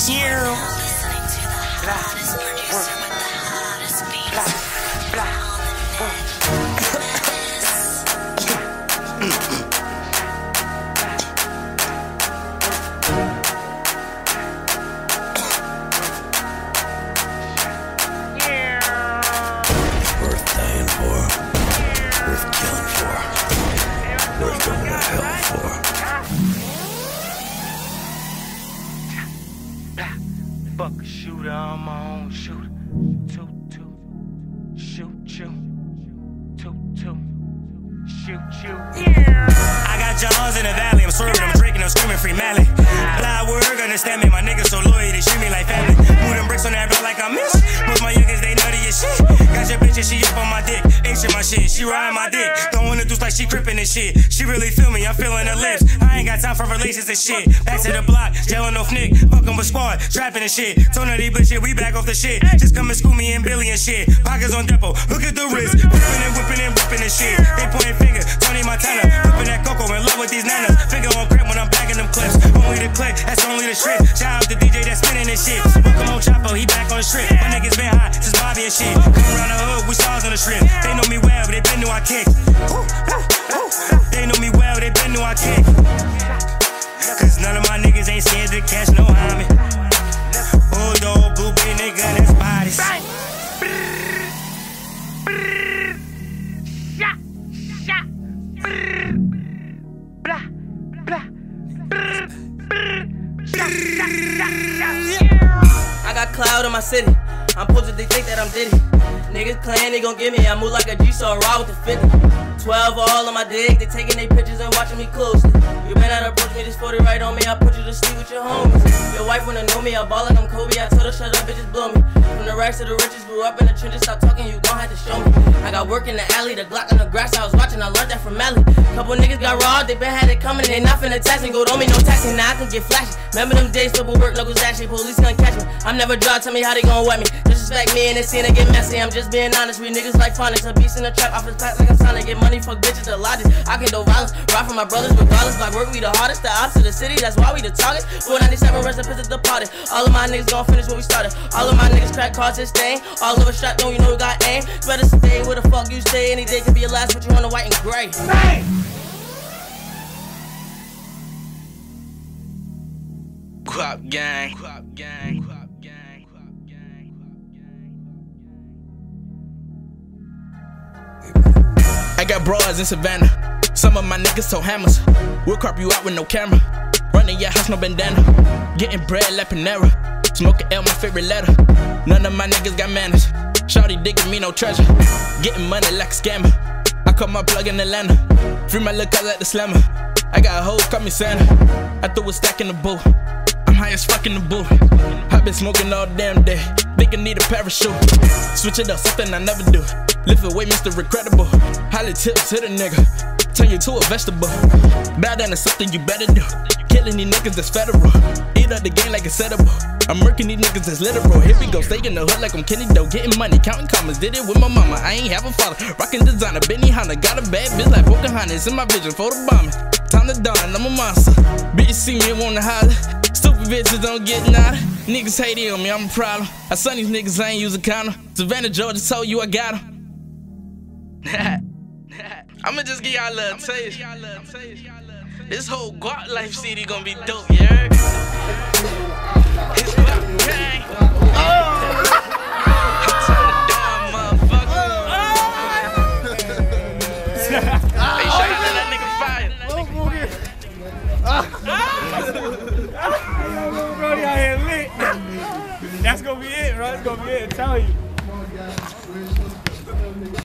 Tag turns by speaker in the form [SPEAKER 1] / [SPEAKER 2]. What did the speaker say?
[SPEAKER 1] Zero.
[SPEAKER 2] Worth dying for. Worth killing for. Worth going to hell for.
[SPEAKER 3] A I'm my own shooter. Two, shoot, you. Two, two, shoot, you. I got Johns in the valley, I'm swerving, I'm drinking, I'm screaming free Mally. Fly word, understand me, my niggas so loyal, they treat me like family. Move them bricks on that block like I miss. Most my youngins, they nutty as shit. Got your bitch and she up on my dick. Ain't shit my shit, she riding my dick. Like she crippin' and shit. She really feel me, I'm feeling her lips. I ain't got time for relations and shit. Back to the block, yelling off Nick. Fucking with squad, trapping and shit. Told her they shit, we back off the shit. Just come and school me and Billy and shit. Pockets on depot, look at the wrist. Whipping and whipping and whipping and shit. They pointing finger, Tony Montana. Whipping that cocoa in love with these nanas. Finger on grip when I'm bagging them clips. Only the clip, that's only the shit. Shout out the DJ that's spinning this shit. Welcome on Chapo, he back on the strip. My niggas been hot since Bobby and shit. Come around the hood, we stars on the strip. They know me well, but they been knew I kick. Ooh, ooh. They know me well, they been knew I kick. Cause none of my niggas ain't scared to catch no homie. Oh, dog, blue bay nigga, that's bodies.
[SPEAKER 4] I got cloud in my city. I'm posted, they think that I'm Diddy. Niggas claim they gon' get me. I move like a G, so I ride with the 50. 12 all on my dick. They taking they pictures and watching me closely. You better not approach me, this 40 right on me. I put you to sleep with your homies. Your wife wanna know me. I ball like I'm Kobe. I told her, shut up, bitches blow me. From the racks to the riches, grew up in the trenches. Stop talking, you gon' have to show me. I got work in the alley, the Glock in the grass. I was watching, I learned that from Mally. Couple niggas got robbed, they been had it coming. They not finna tax me. Go on me, no taxing. Now I can get flashy. Remember them days, double work, knuckles actually. Police gonna catch me. I'm never dry, tell me how they gon' wet me. Disrespect me and they seen it get messy. I'm just being honest. We niggas like phonics. A beast in the trap, his pack like I'm trying to Get money, fuck bitches, the logic. I can do violence. Ride for my brothers regardless. Like work, we the hardest. The ops of the city, that's why we the target. 497 rest in peace departed. All of my niggas gon' finish what we started. All of my niggas crack cards and stain. All of us shot, don't you know we got aim. Better stay where the fuck you stay. Any day could be your last, but you on the white and gray.
[SPEAKER 3] Gang. Guap gang. Guap gang.
[SPEAKER 5] I got broads in Savannah. Some of my niggas told hammers. We'll crop you out with no camera. Running your house, no bandana. Getting bread like Panera. Smoking L, my favorite letter. None of my niggas got manners. Shawty digging me no treasure. Getting money like a scammer. I caught my plug in Atlanta. Free my look out like the slammer. I got a hoes, call me Santa. I threw a stack in the booth. I'm high as fuck in the booth. Been smoking all damn day. Think I need a parachute. Switch it up, something I never do. Lift away, Mr. Incredible. Holly tips hit a nigga. Turn you to a vegetable. Bow down to something you better do. Killing these niggas that's federal. Eat up the game like it's edible. I'm murking these niggas that's literal. Here we go, stay in the hood like I'm Kenny Doe. Getting money, counting commas. Did it with my mama. I ain't have a father. Rocking designer, Benny Hanna. Got a bad bitch like Pocahontas. In my vision, photo bombing. Time to dawn, I'm a monster. Bitch see me wanna holler. Stupid bitches don't get nada. Niggas hate on me, I'm a problem. I son these niggas, I ain't use a condom. Savannah, Georgia told you I got them. I'ma just give y'all a little taste. This whole Guap Life CD gonna be dope, heard? It's Guap gang.
[SPEAKER 6] That's gonna be it, bro. That's gonna be it. I'm telling you.